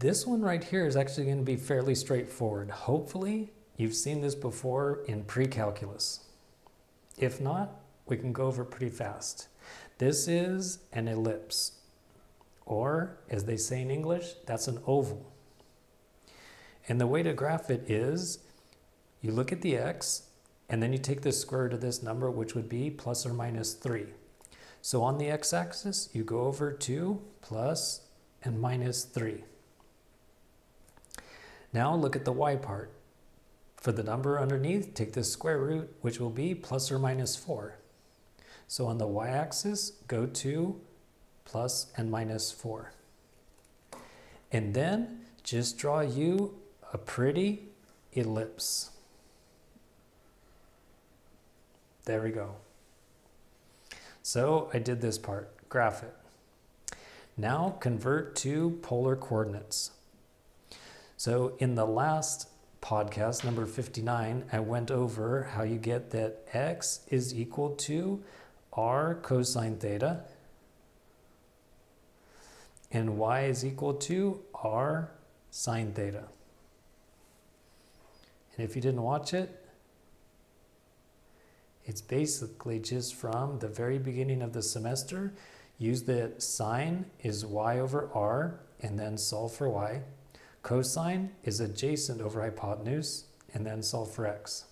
This one right here is actually going to be fairly straightforward. Hopefully, you've seen this before in pre-calculus. If not, we can go over pretty fast. This is an ellipse, or as they say in English, that's an oval. And the way to graph it is you look at the x, and then you take the square root of this number, which would be plus or minus 3. So on the x-axis, you go over 2 plus and minus 3. Now look at the y part. For the number underneath, take the square root, which will be plus or minus 4. So on the y-axis, go to plus and minus 4. And then just draw you a pretty ellipse. There we go. So I did this part, graph it. Now convert to polar coordinates. So in the last podcast, number 59, I went over how you get that x is equal to r cosine theta and y is equal to r sine theta. And if you didn't watch it, it's basically just from the very beginning of the semester, use the sine is y over r and then solve for y. Cosine is adjacent over hypotenuse and then solve for x.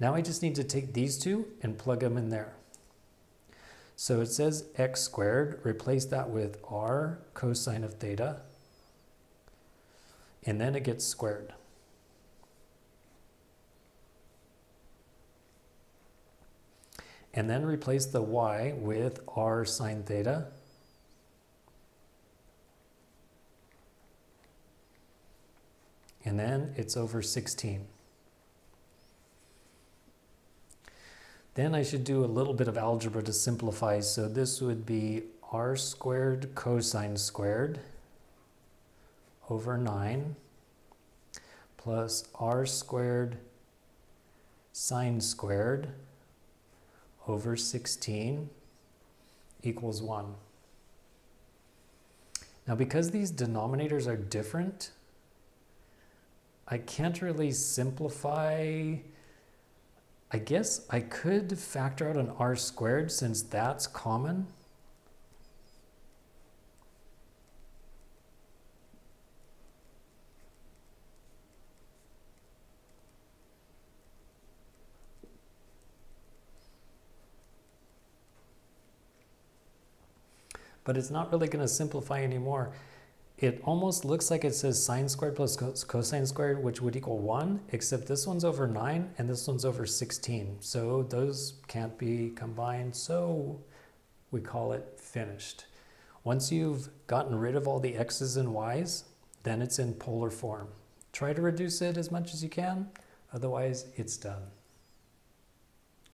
Now I just need to take these two and plug them in there. So it says x squared, replace that with r cosine of theta, and then it gets squared. And then replace the y with r sine theta. And then it's over 16. Then I should do a little bit of algebra to simplify. So this would be r squared cosine squared over 9 plus r squared sine squared over 16 equals 1. Now because these denominators are different, I can't really simplify I guess I could factor out an r squared since that's common. But it's not really going to simplify anymore it almost looks like it says sine squared plus cosine squared, which would equal 1, except this one's over 9 and this one's over 16. So those can't be combined, so we call it finished. Once you've gotten rid of all the x's and y's, then it's in polar form. Try to reduce it as much as you can, otherwise it's done.